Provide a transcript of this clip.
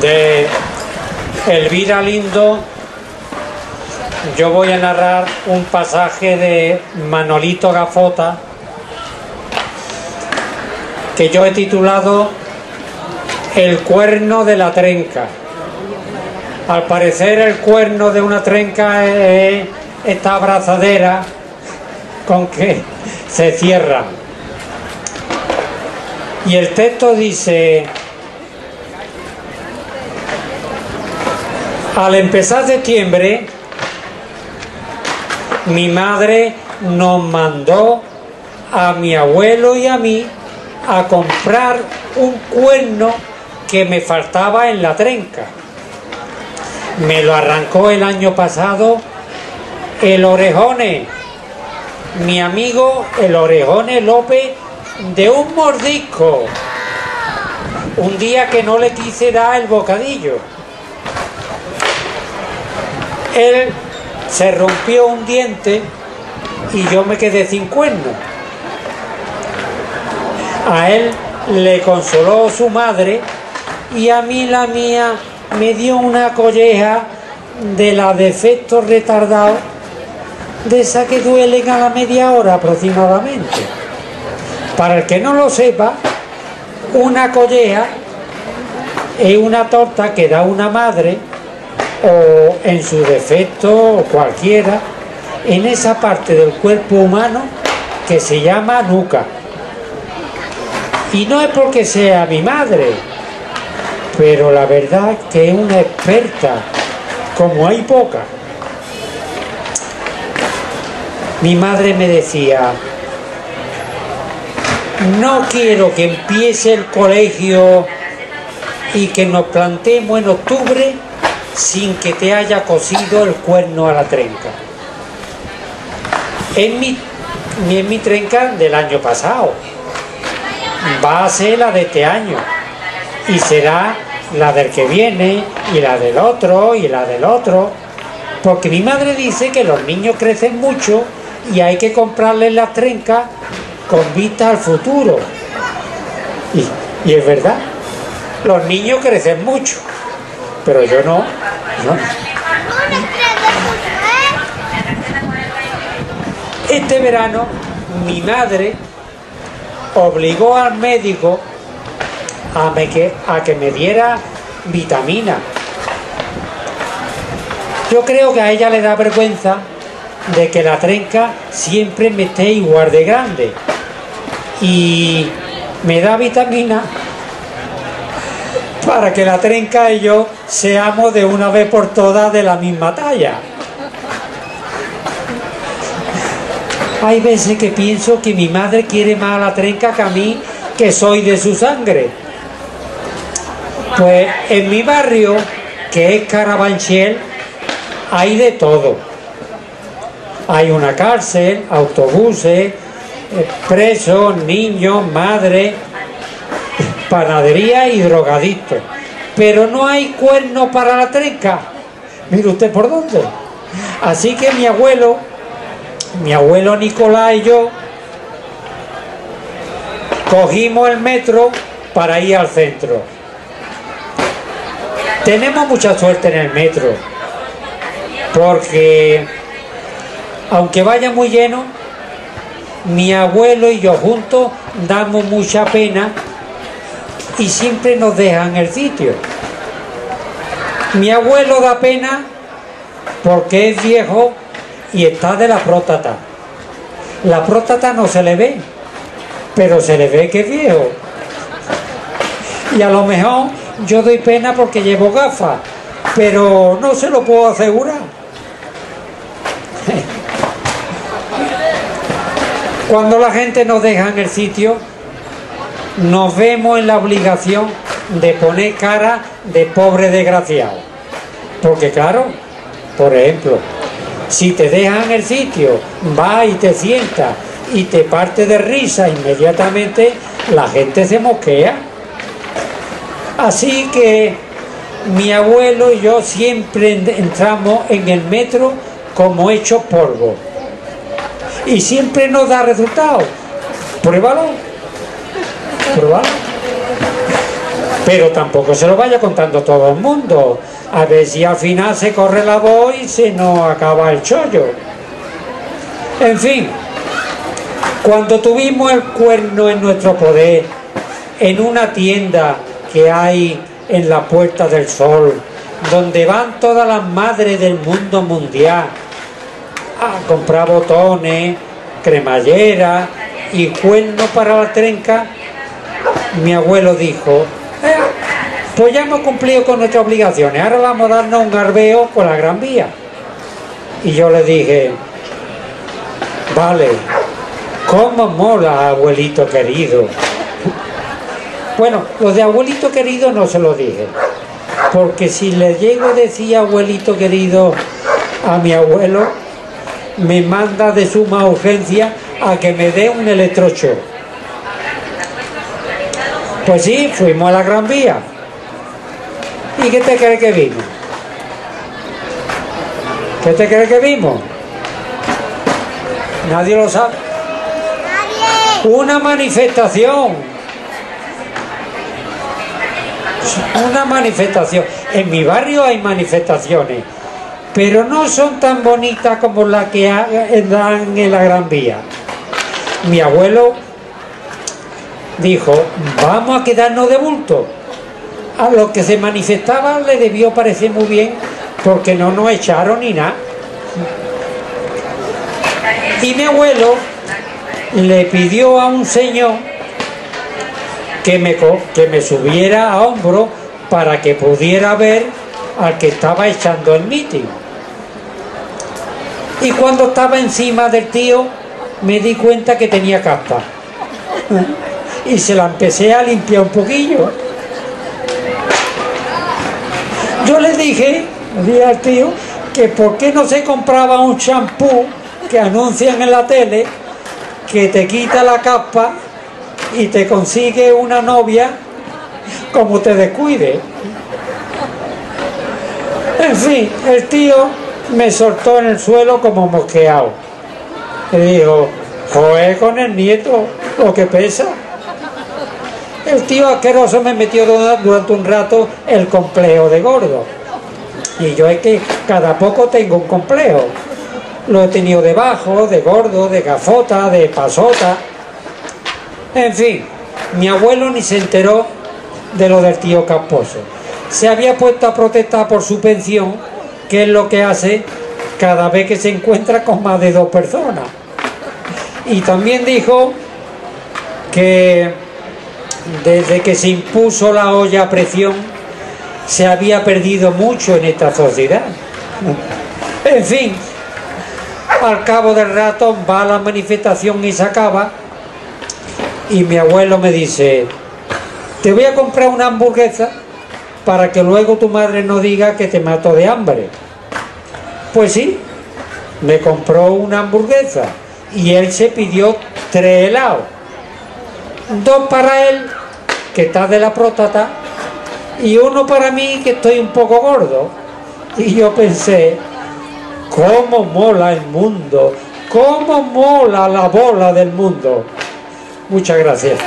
de Elvira Lindo, yo voy a narrar un pasaje de Manolito Gafota que yo he titulado El cuerno de la trenca. Al parecer el cuerno de una trenca es esta abrazadera con que se cierra. Y el texto dice, al empezar septiembre, mi madre nos mandó a mi abuelo y a mí a comprar un cuerno que me faltaba en la trenca. Me lo arrancó el año pasado el Orejone, mi amigo el Orejone López de un mordisco. Un día que no le quise dar el bocadillo. Él se rompió un diente y yo me quedé sin cuerno. A él le consoló su madre y a mí la mía me dio una colleja de la defecto retardado de esa que duelen a la media hora aproximadamente. Para el que no lo sepa, una colleja es una torta que da una madre o en su defecto cualquiera en esa parte del cuerpo humano que se llama nuca. Y no es porque sea mi madre, pero la verdad que es una experta, como hay poca. Mi madre me decía, no quiero que empiece el colegio y que nos planteemos en octubre sin que te haya cosido el cuerno a la trenca. En mi, en mi trenca del año pasado. Va a ser la de este año. Y será la del que viene, y la del otro, y la del otro. Porque mi madre dice que los niños crecen mucho y hay que comprarles las trencas con vista al futuro. Y, y es verdad, los niños crecen mucho, pero yo no. no. Este verano mi madre obligó al médico a, que, a que me diera vitamina. Yo creo que a ella le da vergüenza de que la trenca siempre me esté igual de grande. Y me da vitamina para que la trenca y yo seamos de una vez por todas de la misma talla. Hay veces que pienso que mi madre quiere más a la trenca que a mí, que soy de su sangre. Pues en mi barrio, que es Carabanchel, hay de todo. Hay una cárcel, autobuses, presos, niños, madres, panadería y drogadictos. Pero no hay cuerno para la trenca. Mire usted por dónde. Así que mi abuelo, mi abuelo Nicolás y yo, cogimos el metro para ir al centro. Tenemos mucha suerte en el metro, porque aunque vaya muy lleno, mi abuelo y yo juntos damos mucha pena y siempre nos dejan el sitio. Mi abuelo da pena porque es viejo y está de la próstata. La próstata no se le ve, pero se le ve que es viejo. Y a lo mejor yo doy pena porque llevo gafas, pero no se lo puedo asegurar. Cuando la gente nos deja en el sitio, nos vemos en la obligación de poner cara de pobre desgraciado. Porque claro, por ejemplo, si te dejan el sitio, va y te sienta y te parte de risa inmediatamente, la gente se mosquea. Así que mi abuelo y yo siempre entramos en el metro como hecho polvo. Y siempre nos da resultado. Pruébalo. Pero tampoco se lo vaya contando todo el mundo. A ver si al final se corre la voz y se nos acaba el chollo. En fin, cuando tuvimos el cuerno en nuestro poder, en una tienda que hay en la Puerta del Sol, donde van todas las madres del mundo mundial a comprar botones, cremallera y cuerno para la trenca, mi abuelo dijo, eh, pues ya hemos cumplido con nuestras obligaciones, ahora vamos a darnos un garbeo con la Gran Vía. Y yo le dije, vale, ¿cómo mola, abuelito querido? Bueno, lo de abuelito querido no se lo dije, porque si le llego a decir abuelito querido a mi abuelo, me manda de suma urgencia a que me dé un electrochoc. Pues sí, fuimos a la Gran Vía. ¿Y qué te crees que vimos? ¿Qué te crees que vimos? Nadie lo sabe. Una manifestación. Una manifestación. En mi barrio hay manifestaciones, pero no son tan bonitas como las que dan en la Gran Vía. Mi abuelo dijo, vamos a quedarnos de bulto. A lo que se manifestaba le debió parecer muy bien porque no nos echaron ni nada. Y mi abuelo le pidió a un señor que me, que me subiera a hombro para que pudiera ver al que estaba echando el mitin. Y cuando estaba encima del tío, me di cuenta que tenía capa. Y se la empecé a limpiar un poquillo. Yo le dije, le dije al tío, que por qué no se compraba un champú que anuncian en la tele que te quita la capa y te consigue una novia como te descuide. En fin, el tío me soltó en el suelo como mosqueado. Y dijo, joder con el nieto, lo que pesa. El tío asqueroso me metió durante un rato el complejo de gordo. Y yo es que cada poco tengo un complejo. Lo he tenido de bajo, de gordo, de gafota, de pasota. En fin, mi abuelo ni se enteró de lo del tío Camposo. Se había puesto a protestar por su pensión, que es lo que hace cada vez que se encuentra con más de dos personas. Y también dijo que desde que se impuso la olla a presión se había perdido mucho en esta sociedad. En fin, al cabo del rato va la manifestación y se acaba y mi abuelo me dice, te voy a comprar una hamburguesa para que luego tu madre no diga que te mato de hambre. Pues sí, me compró una hamburguesa y él se pidió tres helados. Dos para él, que está de la próstata, y uno para mí, que estoy un poco gordo. Y yo pensé, ¿cómo mola el mundo? ¿Cómo mola la bola del mundo? Muchas gracias.